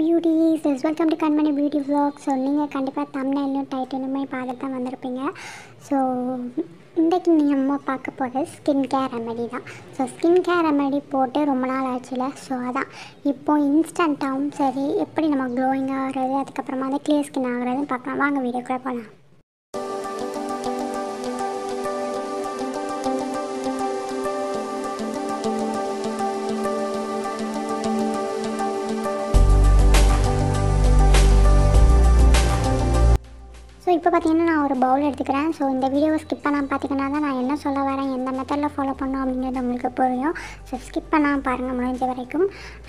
Beauties is welcome to Kanmani beauty vlog. So நீங்கள் கண்டிப்பாக தமிழ்நாட்டிலும் டைட்டிலுமே பார்த்துட்டு தான் வந்திருப்பீங்க. ஸோ இன்றைக்கு நம்ம பார்க்க போகிறது ஸ்கின் கேர் ரெமெடி தான். ஸோ ஸ்கின் கேர் ரெமெடி போட்டு ரொம்ப நாள் ஆச்சுல. ஸோ அதான். இப்போது இன்ஸ்டண்ட்டாகவும் சரி எப்படி நம்ம க்ளோயிங் ஆகிறது அதுக்கப்புறமா வந்து கிளியர் ஸ்கின் ஆகுறதுன்னு பார்க்கலாம். வாங்க வீடியோக்குள்ளே போகலாம் ஸோ இப்போ பார்த்தீங்கன்னா நான் ஒரு பவுல் எடுத்துக்கிறேன். ஸோ இந்த வீடியோவை ஸ்கிப் பண்ணாமல் பார்த்தீங்கன்னா தான் நான் என்ன சொல்ல வரேன் எந்த மெத்தடில் ஃபாலோ பண்ணோம் அப்படிங்கிறது உங்களுக்கு புரியும். ஸோ ஸ்கிப் பண்ணாமல் பாருங்கள் முடிஞ்ச வரைக்கும்.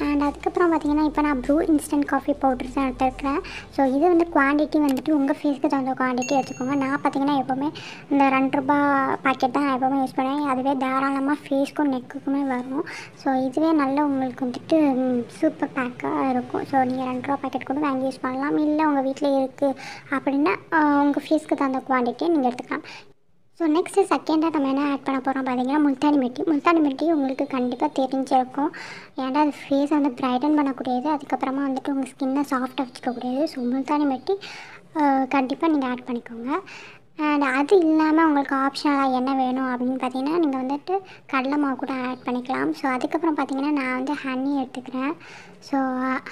அண்ட் அதுக்கப்புறம் பார்த்தீங்கன்னா இப்போ நான் ப்ரூ இன்ஸ்டன்ட் காஃபி பவுடர் தான் எடுத்துருக்கிறேன் ஸோ இது வந்து குவான்டிட்டி வந்துட்டு உங்கள் ஃபேஸ்க்கு தகுந்த குவான்டிட்டி எடுத்துக்கோங்க. நான் பார்த்தீங்கன்னா எப்போவுமே இந்த ரெண்டு ரூபா பாக்கெட் தான் நான் எப்போவுமே யூஸ் பண்ணுவேன். அதுவே தாராளமாக ஃபேஸ்க்கும் நெக்குக்குமே வரும். ஸோ இதுவே நல்ல உங்களுக்கு வந்துட்டு சூப்பர் பேக்காக இருக்கும். ஸோ நீங்கள் ரெண்டு ரூபா பாக்கெட் கூட வாங்கி யூஸ் பண்ணலாம். இல்லை உங்கள் வீட்டில் இருக்குது அப்படின்னா உங்கள் ஃபீஸ்க்கு தகுந்த குவான்டிட்டியை நீங்கள் எடுத்துக்கலாம். ஸோ நெக்ஸ்ட்டு செகண்டாக நம்ம என்ன ஆட் பண்ண போகிறோம் பார்த்தீங்கன்னா முல்தானி மெட்டி முல்தானி மெட்டி உங்களுக்கு கண்டிப்பாக தெரிஞ்சிருக்கும் ஏன்னா அது ஃபேஸை வந்து பிரைட்டன் பண்ணக்கூடியது. அதுக்கப்புறமா வந்துட்டு உங்கள் ஸ்கின்னை சாஃப்டாக வச்சுக்கக்கூடியது. ஸோ முல்தானி மெட்டி கண்டிப்பாக நீங்கள் ஆட் பண்ணிக்கோங்க. அது இல்லாமல் உங்களுக்கு ஆப்ஷனலாக என்ன வேணும் அப்படின்னு பார்த்தீங்கன்னா நீங்கள் வந்துட்டு கடலை மாவு கூட ஆட் பண்ணிக்கலாம். ஸோ அதுக்கப்புறம் பார்த்தீங்கன்னா நான் வந்து ஹனி எடுத்துக்கிறேன். ஸோ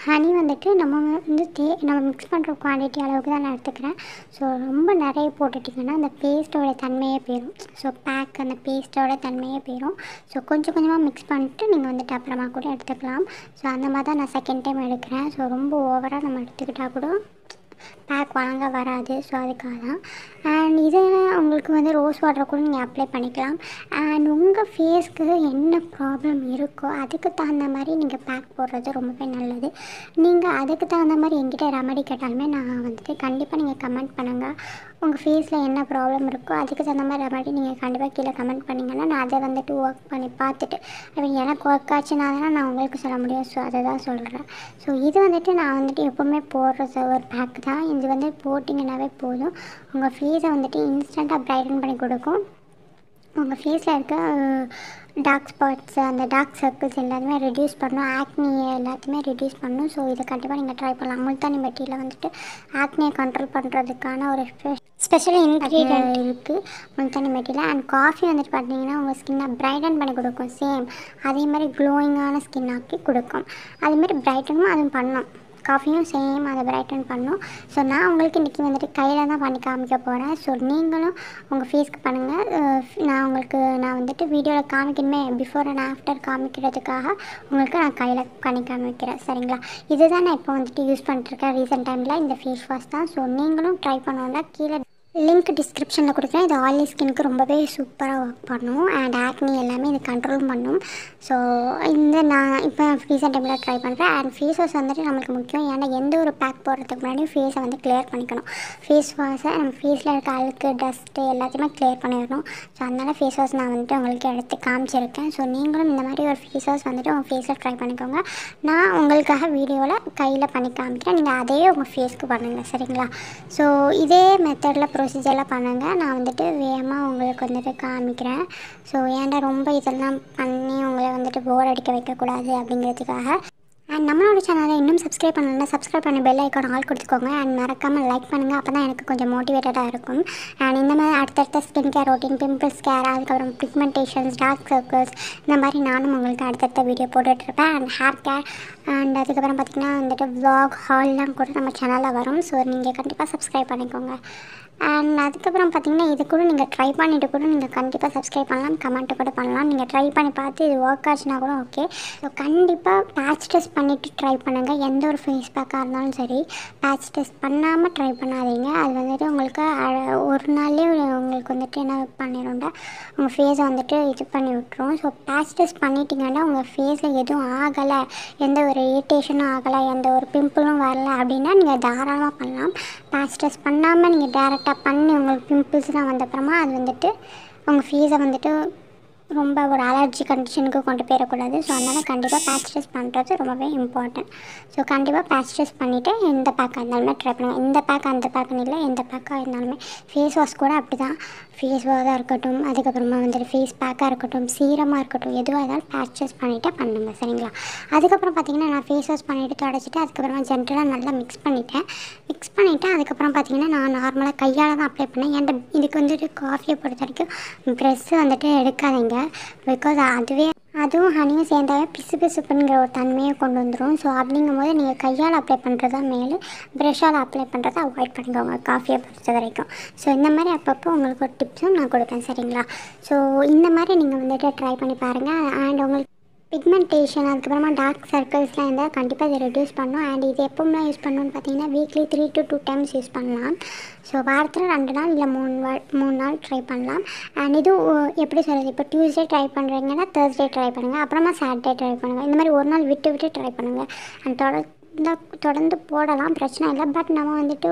ஹனி வந்துட்டு நம்ம வந்து தே நம்ம மிக்ஸ் பண்ணுற குவான்டிட்டி அளவுக்கு தான் நான் எடுத்துக்கிறேன். ஸோ ரொம்ப நிறைய போட்டுட்டிங்கன்னா அந்த பேஸ்ட்டோட தன்மையே போயிடும் ஸோ பேக் அந்த பேஸ்ட்டோட தன்மையே போயிடும் ஸோ கொஞ்சம் கொஞ்சமாக மிக்ஸ் பண்ணிட்டு நீங்கள் வந்துட்டு அப்புறமா கூட எடுத்துக்கலாம். ஸோ அந்த மாதிரி தான் நான் செகண்ட் டைம் எடுக்கிறேன். ஸோ ரொம்ப ஓவராக நம்ம எடுத்துக்கிட்டால் கூட பேக் வாங்க வராது. ஸோ அதுக்காக தான் அண்ட் இது உங்களுக்கு வந்து ரோஸ் வாட்டர் கூட நீங்கள் அப்ளை பண்ணிக்கலாம். அண்ட் உங்கள் ஃபேஸ்க்கு என்ன ப்ராப்ளம் இருக்கோ அதுக்கு தகுந்த மாதிரி நீங்கள் பேக் போடுறது ரொம்பவே நல்லது. நீங்கள் அதுக்கு தகுந்த மாதிரி எங்கிட்ட ரெமடி கேட்டாலுமே நான் வந்துட்டு கண்டிப்பாக நீங்கள் கமெண்ட் பண்ணுங்கள் உங்கள் ஃபேஸில் என்ன ப்ராப்ளம் இருக்கோ அதுக்கு தகுந்த மாதிரி மாதிரி நீங்கள் கண்டிப்பாக கீழே கமெண்ட் பண்ணிங்கன்னா நான் அதை வந்துட்டு ஒர்க் பண்ணி பார்த்துட்டு அது எனக்கு ஒர்க் ஆச்சுன்னா நான் உங்களுக்கு சொல்ல முடியும். ஸோ அதை தான் சொல்கிறேன் ஸோ இது வந்துட்டு நான் வந்துட்டு எப்போவுமே போடுறது ஒரு பேக் தான். இது வந்து போட்டிங்கன்னாவே போதும். உங்கள் ஃபேஸை வந்துட்டு இன்ஸ்டண்ட்டாக ப்ரைட்டன் பண்ணி கொடுக்கும். உங்கள் ஃபேஸில் இருக்க டார்க் ஸ்பாட்ஸ் அந்த டார்க் சர்க்கிள்ஸ் எல்லாத்தையுமே ரெடியூஸ் பண்ணும். ஆக்னி எல்லாத்தையுமே ரெடியூஸ் பண்ணும். ஸோ இதை கண்டிப்பாக நீங்கள் ட்ரை பண்ணலாம். முல்தானி மெட்டியில் வந்துட்டு ஆக்னியை கண்ட்ரோல் பண்ணுறதுக்கான ஒரு ஸ்பெஷல் இன்க்ரீடியன்ட் இருக்குது முல்தானி மெட்டியில். அண்ட் காஃபி வந்துட்டு பார்த்தீங்கன்னா உங்கள் ஸ்கின்னை பிரைட்டன் பண்ணி கொடுக்கும். சேம் அதே மாதிரி க்ளோயிங்கான ஸ்கின் ஆக்கி கொடுக்கும் அதேமாதிரி பிரைட்டனும் அதுவும் பண்ணும் காஃபியும் சேம் அதை பிரைட்டன் பண்ணும். ஸோ நான் உங்களுக்கு இன்றைக்கி வந்துட்டு கையில் தான் பண்ணி காமிக்க போகிறேன் ஸோ நீங்களும் உங்கள் ஃபேஸ்க்கு பண்ணுங்கள் நான் உங்களுக்கு நான் வந்துட்டு வீடியோவில் காமிக்கணுமே. பிஃபோர் அண்ட் ஆஃப்டர் காமிக்கிறதுக்காக உங்களுக்கு நான் கையில் பண்ணி காமிக்கிறேன். சரிங்களா? இதுதான் நான் இப்போ வந்துட்டு யூஸ் பண்ணிட்டுருக்கேன் ரீசெண்ட் டைமில் இந்த ஃபேஸ் வாஷ் தான். ஸோ நீங்களும் ட்ரை பண்ணோன்னா கீழே லிங்க் டிஸ்கிரிப்ஷனில் கொடுக்குறேன். இது ஆயிலி ஸ்கின்க்கு ரொம்பவே சூப்பராக ஒர்க் பண்ணும். அண்ட் ஆக்னி எல்லாமே இது கண்ட்ரோல் பண்ணும். ஸோ இந்த நான் இப்போ ரீசெண்ட் டைமில் ட்ரை பண்ணுறேன் அண்ட் ஃபேஸ் வாஷ் வந்துட்டு நம்மளுக்கு முக்கியம். ஏன்னா எந்த ஒரு பேக் போடுறதுக்கு முன்னாடி ஃபேஸை வந்து கிளியர் பண்ணிக்கணும். ஃபேஸ் வாஷை நம்ம ஃபேஸில் இருக்க அழுக்கு டஸ்ட்டு எல்லாத்தையுமே கிளியர் பண்ணிடணும். ஸோ அதனால் ஃபேஸ் வாஷ் நான் வந்துட்டு உங்களுக்கு எடுத்து காமிச்சிருக்கேன். ஸோ நீங்களும் இந்த மாதிரி ஒரு ஃபேஸ் வாஷ் வந்துட்டு உங்கள் ஃபேஸில் ட்ரை பண்ணிக்கோங்க. நான் உங்களுக்காக வீடியோவில் கையில் பண்ணி காமிக்கிறேன். நீங்கள் அதையே உங்கள் ஃபேஸ்க்கு பண்ணுங்கள் சரிங்களா? ஸோ இதே மெத்தடில் ப்ரொசீஜர்லாம் பண்ணுங்கள் நான் வந்துட்டு வேகமாக உங்களுக்கு வந்துட்டு காமிக்கிறேன். ஸோ ஏன்டா ரொம்ப இதெல்லாம் பண்ணி உங்களை வந்துட்டு போர் அடிக்க வைக்கக்கூடாது அப்படிங்கிறதுக்காக அண்ட் நம்மளோட சேனலை இன்னும் சப்ஸ்கிரைப் பண்ணலன்னா சப்ஸ்கிரைப் பண்ணி பெல் ஐக்கான் ஆல் கொடுத்துக்கோங்க. அண்ட் மறக்காமல் லைக் பண்ணுங்கள் அப்போ தான் எனக்கு கொஞ்சம் மோட்டிவேட்டடாக இருக்கும். அண்ட் இந்த மாதிரி அடுத்தடுத்த skin care routine pimples care அதுக்கப்புறம் பிக்மெண்டேஷன்ஸ் டார்க் சர்க்கிள்ஸ் இந்த மாதிரி நானும் உங்களுக்கு அடுத்தடுத்த வீடியோ போட்டுட்ருப்பேன். அண்ட் ஹேர் கேர் அண்ட் அதுக்கப்புறம் பார்த்திங்கன்னா வந்துட்டு வ்ளாக் ஹால்லாம் கூட நம்ம சேனலில் வரும். ஸோ நீங்கள் கண்டிப்பாக சப்ஸ்கிரைப் பண்ணிக்கோங்க. அண்ட் அதுக்கப்புறம் பார்த்தீங்கன்னா இது கூட நீங்கள் ட்ரை பண்ணிவிட்டு கூட நீங்கள் கண்டிப்பாக சப்ஸ்கிரைப் பண்ணலாம் கமெண்ட்டு கூட பண்ணலாம். நீங்கள் ட்ரை பண்ணி பார்த்து இது ஒர்க் ஆச்சுன்னா கூட ஓகே ஸோ கண்டிப்பாக பேட்ச் டெஸ்ட் பண்ணிவிட்டு ட்ரை பண்ணுங்கள் எந்த ஒரு ஃபேஸ் பேக்காக இருந்தாலும் சரி பேட்ச் டெஸ்ட் பண்ணாமல் ட்ரை பண்ணாதீங்க. அது வந்துட்டு உங்களுக்கு ஒரு நாள்லேயே உங்களுக்கு வந்துட்டு என்ன பண்ணிடும்டா உங்கள் ஃபேஸை வந்துட்டு இது பண்ணி விட்ரும் ஸோ பேட்ச் டெஸ்ட் பண்ணிட்டீங்கன்னா உங்கள் ஃபேஸில் எதுவும் ஆகலை. எந்த ஒரு இரிட்டேஷனும் ஆகலை. எந்த ஒரு பிம்பிளும் வரல அப்படின்னா நீங்கள் தாராளமாக பண்ணலாம். பேட்ச் டெஸ்ட் பண்ணாமல் நீங்கள் டேரெக்டாக பண்ணி உங்களுக்கு பிம்பிள்ஸ்லாம் வந்தப்புறமா அது வந்துட்டு உங்கள் ஃபேஸை வந்துட்டு ரொம்ப ஒரு அலர்ஜி கண்டிஷனுக்கு கொண்டு போயிடக்கூடாது. ஸோ அதனால் கண்டிப்பாக பேட்ச் டெஸ்ட் பண்ணுறது ரொம்பவே இம்பார்ட்டன்ட் ஸோ கண்டிப்பாக பேட்ச் டெஸ்ட் பண்ணிவிட்டு எந்த பேக்காக இருந்தாலுமே ட்ரை பண்ணுங்கள் இந்த பேக் அந்த பேக்குன்னு இல்லை எந்த பேக்காக இருந்தாலுமே ஃபேஸ் வாஷ் கூட அப்படி தான் ஃபேஸ் வாஷாக இருக்கட்டும் அதுக்கப்புறமா வந்துட்டு ஃபேஸ் பேக்காக இருக்கட்டும் சீரமாக இருக்கட்டும் எதுவாக இருந்தாலும் பேச்சஸ் பண்ணிவிட்டு பண்ணுங்கள் சரிங்களா? அதுக்கப்புறம் பார்த்தீங்கன்னா நான் ஃபேஸ் வாஷ் பண்ணிவிட்டு தொடச்சிட்டு அதுக்கப்புறமா ஜென்ரலாக நல்லா மிக்ஸ் பண்ணிவிட்டேன் மிக்ஸ் பண்ணிவிட்டு அதுக்கப்புறம் பார்த்தீங்கன்னா நான் நார்மலாக கையால் தான் அப்ளை பண்ணேன். ஏன்டா இதுக்கு வந்துட்டு காஃபியை பொறுத்த வரைக்கும் ப்ரெஸ்ஸு வந்துட்டு எடுக்காதீங்க. பிகாஸ் அதுவே அதுவும் ஹனியும் சேர்ந்தாவே பிசு பிசுப்புங்கிற ஒரு தன்மையை கொண்டு வந்துடும் ஸோ அப்படிங்கும்போது நீங்கள் கையால் அப்ளை பண்ணுறது தான் மேலே ப்ரெஷ்ஷால் அப்ளை பண்ணுறதை அவாய்ட் பண்ணிக்கோங்க காஃபியை பொறுத்த வரைக்கும். ஸோ இந்த மாதிரி அப்பப்போ உங்களுக்கு ஒரு டிப்ஸும் நான் கொடுப்பேன் சரிங்களா? ஸோ இந்த மாதிரி நீங்கள் வந்துட்டு ட்ரை பண்ணி பாருங்கள் அண்ட் உங்களுக்கு பிக்மெண்டேஷன் அதுக்கப்புறமா டார்க் சர்க்கிள்ஸ்லாம் இருந்தால் கண்டிப்பாக இதை ரெடியூஸ் பண்ணும். அண்ட் இது எப்போம்லாம் யூஸ் பண்ணணும்னு பார்த்தீங்கன்னா weekly three to two times use பண்ணலாம். ஸோ வாரத்தில் ரெண்டு நாள் இல்லை மூணு வா மூணு நாள் ட்ரை பண்ணலாம். அண்ட் இது எப்படி சொல்கிறது இப்போ டியூஸ்டே ட்ரை பண்ணுறீங்கன்னா தேர்ஸ்டே ட்ரை பண்ணுங்கள் அப்புறமா சாட்டர்டே ட்ரை பண்ணுங்கள் இந்த மாதிரி ஒரு நாள் விட்டு விட்டு ட்ரை பண்ணுங்கள் அண்ட் தொடர்ந்து தொடர்ந்து போடலாம். பிரச்சனை இல்லை. பட் நம்ம வந்துட்டு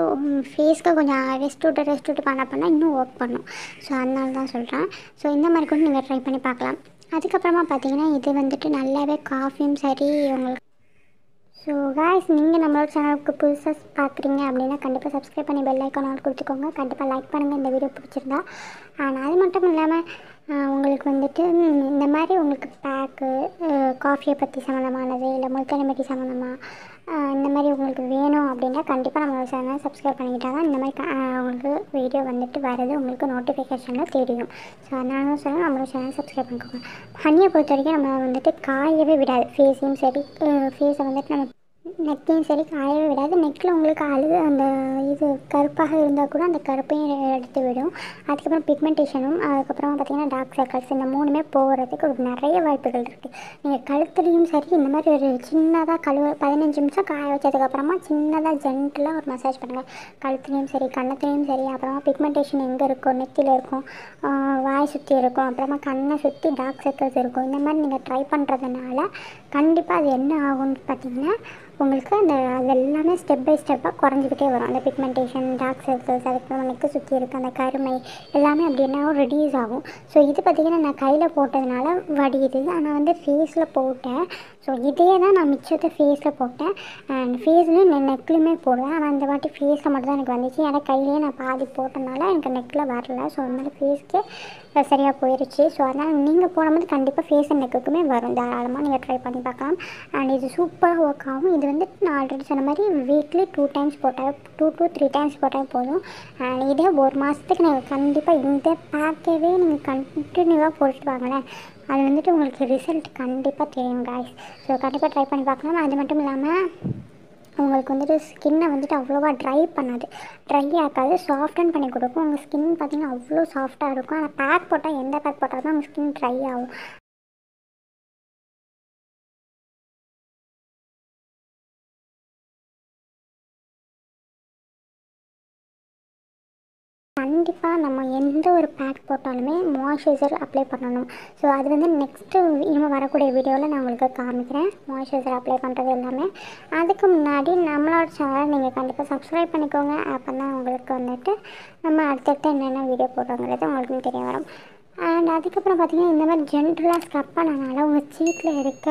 ஃபேஸ்க்கு கொஞ்சம் ரெஸ்ட் விட்டு ரெஸ்ட் விட்டு பண்ண பண்ணால் இன்னும் ஒர்க் பண்ணும். ஸோ அதனால தான் சொல்கிறேன் ஸோ இந்த மாதிரி கூட நீங்கள் ட்ரை பண்ணி பார்க்கலாம். அதுக்கப்புறமா பார்த்தீங்கன்னா இது வந்துட்டு நல்லாவே காஃபியும் சரி உங்களுக்கு. ஸோ காய்ஸ் நீங்கள் நம்மளோட சேனலுக்கு புதுசாக பார்க்குறீங்க அப்படின்னா கண்டிப்பாக சப்ஸ்கிரைப் பண்ணி பெல் ஐக்கான் ஆல் கொடுத்துக்கோங்க. கண்டிப்பாக லைக் பண்ணுங்கள் இந்த வீடியோ பிடிச்சிருந்தா. அண்ட் அது மட்டும் இல்லாமல் உங்களுக்கு வந்துட்டு இந்த மாதிரி உங்களுக்கு பேக்கு காஃபியை பற்றி சம்மந்தமானது இல்லை முல்கனிமட்டி சம்மந்தமாக இந்த மாதிரி உங்களுக்கு வேணும் அப்படின்னா கண்டிப்பாக நம்மளோட சேனலை சப்ஸ்கிரைப் பண்ணிக்கிட்டாங்க தான் இந்த மாதிரி க- உங்களுக்கு வீடியோ வந்துட்டு வரது உங்களுக்கு நோட்டிஃபிகேஷனில் தெரியும். ஸோ அதனால தான் சொல்ல நம்மளோட சேனலை சப்ஸ்கிரைப் பண்ணிக்கோங்க. ஹனியை பொறுத்த வரைக்கும் நம்ம வந்துட்டு காயவே விடாது. ஃபேஸையும் சரி ஃபேஸை வந்துட்டு நம்ம நெக்கையும் சரி காயவே விடாது. நெக்கில் உங்களுக்கு அழுது அந்த இது கருப்பாக இருந்தால் கூட அந்த கருப்பையும் எடுத்து விடும். அதுக்கப்புறம் பிக்மெண்டேஷனும் அதுக்கப்புறம் பார்த்தீங்கன்னா டார்க் சர்க்கிள்ஸ் இந்த மூணுமே போகிறதுக்கு ஒரு நிறைய வாய்ப்புகள் இருக்குது நீங்கள் கழுத்துலேயும் சரி இந்த மாதிரி ஒரு சின்னதாக கழுவ பதினஞ்சு நிமிஷம் காய வச்சதுக்கப்புறமா சின்னதாக ஜென்டலாக ஒரு மசாஜ் பண்ணுங்கள் கழுத்துலேயும் சரி கண்ணத்துலேயும் சரி அப்புறமா பிக்மெண்டேஷன் எங்கே இருக்கும் நெத்தியில் இருக்கும் வாய் சுற்றி இருக்கும் அப்புறமா கண்ணை சுற்றி டார்க் சர்க்கிள்ஸ் இருக்கும். இந்த மாதிரி நீங்கள் ட்ரை பண்ணுறதுனால கண்டிப்பாக அது என்ன ஆகும்னு பார்த்தீங்கன்னா உங்களுக்கு அந்த அது எல்லாமே ஸ்டெப் பை ஸ்டெப்பாக குறைஞ்சிக்கிட்டே வரும். அந்த பிக்மெண்டேஷன் டார்க் சர்க்கிள்ஸ் அதுக்கப்புறம் நெக்கு சுற்றி இருக்க அந்த கருமை எல்லாமே அப்படி என்ன ரெடியூஸ் ஆகும். ஸோ இது பார்த்திங்கன்னா நான் கையில் போட்டதுனால வடியுது. ஆனால் வந்து ஃபேஸில் போட்டேன். ஸோ இதே தான் நான் மிச்சத்தை ஃபேஸில் போட்டேன். அண்ட் ஃபேஸ்லேயும் நான் நெக்லையுமே போடுவேன் ஆனால் இந்த வாட்டி ஃபேஸில் மட்டும் தான் எனக்கு வந்துச்சு. ஏன்னா கையிலேயே நான் பாதி போட்டனால எனக்கு நெக்கில் வரல. ஸோ அதனால ஃபேஸ்க்கு சரியாக போயிடுச்சு ஸோ அதனால் நீங்கள் போடும்போது கண்டிப்பாக ஃபேஸ் அண்ட் நெக்குக்குமே வரும். தாராளமாக நீங்கள் ட்ரை பண்ணி பார்க்கலாம். அண்ட் இது சூப்பராக ஒர்க் ஆகும். இது வந்து நான் ஆல்ரெடி சொன்ன மாதிரி வீக்லி டூ டைம்ஸ் போட்டால் டூ டூ த்ரீ டைம்ஸ் போட்டால் போதும். அண்ட் இதே ஒரு மாதத்துக்கு நீங்கள் கண்டிப்பாக இந்த பேக்கவே நீங்கள் கண்டினியூவாக போட்டுட்டு வாங்களேன். அது வந்துட்டு உங்களுக்கு ரிசல்ட் கண்டிப்பாக தெரியும் காய்ஸ் ஸோ கண்டிப்பாக ட்ரை பண்ணி பார்க்கலாம். அது மட்டும் இல்லாமல் உங்களுக்கு வந்துட்டு ஸ்கின்னை வந்துட்டு அவ்வளோவா ட்ரை பண்ணாது. ட்ரை ஆக்காது சாஃப்டன் பண்ணி கொடுக்கும். உங்கள் ஸ்கின் பார்த்தீங்கன்னா அவ்வளோ சாஃப்டாக இருக்கும். ஆனால் பேக் போட்டால் எந்த பேக் போட்டாலும் உங்கள் ஸ்கின் ட்ரை ஆகும். கண்டிப்பாக நம்ம எந்த ஒரு பேக் போட்டாலுமே மாய்ஸ்சரைசர் அப்ளை பண்ணணும். ஸோ அது வந்து நெக்ஸ்ட்டு இனிமேல் வரக்கூடிய வீடியோவில் நான் உங்களுக்கு காமிக்கிறேன். மாய்ஸ்சரைசர் அப்ளை பண்ணுறது எல்லாமே. அதுக்கு முன்னாடி நம்மளோட சேனலை நீங்கள் கண்டிப்பாக சப்ஸ்கிரைப் பண்ணிக்கோங்க. அப்போ தான் உங்களுக்கு வந்துட்டு நம்ம அடுத்தடுத்து என்னென்ன வீடியோ போடுறோங்கிறது உங்களுக்கு தெரிய வரும். அண்ட் அதுக்கப்புறம் பார்த்தீங்கன்னா இந்த மாதிரி ஜென்ரலாக ஸ்க்ரப் பண்ணனால உங்கள் சீட்டில் இருக்க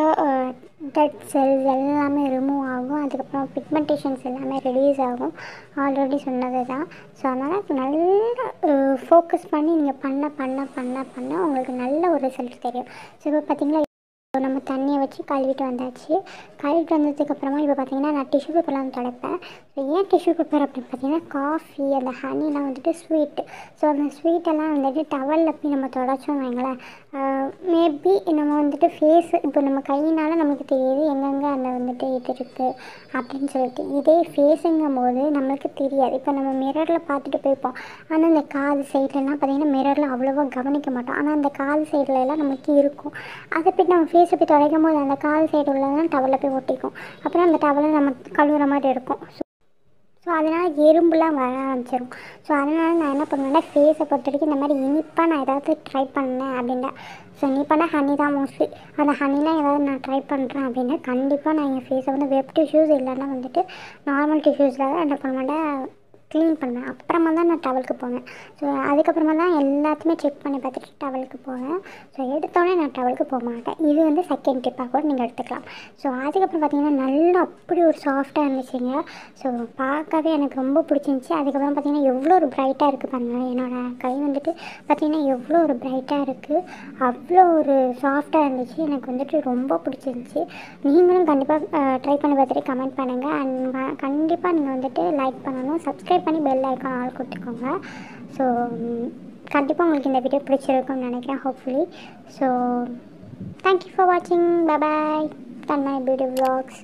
டெட் செல்ஸ் எல்லாமே ரிமூவ் ஆகும். அதுக்கப்புறம் பிக்மெண்டேஷன்ஸ் எல்லாமே ரிலீஸ் ஆகும். ஆல்ரெடி சொன்னது தான் ஸோ அதனால் நல்லா ஃபோக்கஸ் பண்ணி நீங்கள் பண்ண பண்ண பண்ண பண்ண உங்களுக்கு நல்ல ஒரு ரிசல்ட் தெரியும். ஸோ இப்போ பார்த்திங்கன்னா இப்போ நம்ம தண்ணியை வச்சு கழுவிட்டு வந்தாச்சு. கழுவிட்டு வந்ததுக்கப்புறமா இப்போ பார்த்தீங்கன்னா நான் டிஷ்யூ பேப்பர்லாம் துடைப்பேன் ஏன் டிஷ்யூ பேப்பர் அப்படின்னு பார்த்தீங்கன்னா காஃபி அந்த ஹனிலாம் வந்துட்டு ஸ்வீட்டு ஸோ அந்த ஸ்வீட்டெல்லாம் வந்துட்டு டவலில் போய் நம்ம தொடச்சோம் வைங்களேன். மேபி நம்ம வந்துட்டு ஃபேஸ் இப்போ நம்ம கையினால் நமக்கு தெரியுது எங்கெங்கே அந்த வந்துட்டு இது இருக்குது அப்படின்னு சொல்லிட்டு. இதே ஃபேஸுங்கும் போது நம்மளுக்கு தெரியாது. இப்போ நம்ம மிரரில் பார்த்துட்டு போய்ப்போம் ஆனால் இந்த காது சைட்லலாம் பார்த்தீங்கன்னா மிரரில் அவ்வளோவா கவனிக்க மாட்டோம். ஆனால் அந்த காது சைடுல எல்லாம் நமக்கு இருக்கும். அதை போய் நம்ம ஃபேஸை போய் துடைக்கும் போது அந்த காது சைடு உள்ளதான் டவலில் போய் ஒட்டிக்கும். அப்புறம் அந்த டவலை நம்ம கழுவுற மாதிரி இருக்கும். ஸோ அதனால் எறும்புலாம் வர ஆரம்பிச்சிடும் ஸோ அதனால் நான் என்ன பண்ணுவேன்னா ஃபேஸை பொறுத்த வரைக்கும் இந்த மாதிரி இனிப்பாக நான் ஏதாவது ட்ரை பண்ணேன் அப்படின்னா ஸோ இனிப்பான ஹனி தான் மோஸ்ட்லி அந்த ஹனிலாம் ஏதாவது நான் ட்ரை பண்ணுறேன் அப்படின்னா கண்டிப்பாக நான் என் ஃபேஸை வந்து வெப் டிஷ்யூஸ் இல்லைன்னா வந்துட்டு நார்மல் டிஷ்யூஸில் தான் என்ன பண்ண மாட்டேன் க்ளீன் பண்ணுவேன் அப்புறமா தான் நான் டவலுக்கு போவேன் ஸோ அதுக்கப்புறமா தான் எல்லாத்தையுமே செக் பண்ணி பார்த்துட்டு டவலுக்கு போவேன் ஸோ எடுத்தோடனே நான் டவலுக்கு போக மாட்டேன். இது வந்து செகண்ட் டிப்பாக கூட நீங்கள் எடுத்துக்கலாம். ஸோ அதுக்கப்புறம் பார்த்தீங்கன்னா நல்லா அப்படி ஒரு சாஃப்டாக இருந்துச்சுங்க. ஸோ பார்க்கவே எனக்கு ரொம்ப பிடிச்சிருந்துச்சி. அதுக்கப்புறம் பார்த்தீங்கன்னா எவ்வளோ ஒரு ப்ரைட்டாக இருக்குது பாருங்கள் என்னோடய கை வந்துட்டு பார்த்தீங்கன்னா எவ்வளோ ஒரு ப்ரைட்டாக இருக்குது அவ்வளோ ஒரு சாஃப்டாக இருந்துச்சு. எனக்கு வந்துட்டு ரொம்ப பிடிச்சிருந்துச்சி. நீங்களும் கண்டிப்பாக ட்ரை பண்ணி பார்த்துட்டு கமெண்ட் பண்ணுங்கள் அண்ட் கண்டிப்பாக நீங்கள் வந்துட்டு லைக் பண்ணணும் சப்ஸ்கிரைப் பண்ணி பெல் ஐக்கான் ஆள் கொடுத்துக்கோங்க. ஸோ கண்டிப்பாக உங்களுக்கு இந்த வீடியோ பிடிச்சிருக்கும்னு நினைக்கிறேன் hopefully so thank you for வாட்சிங் பபாய் தன்மை பியூட்டி vlogs.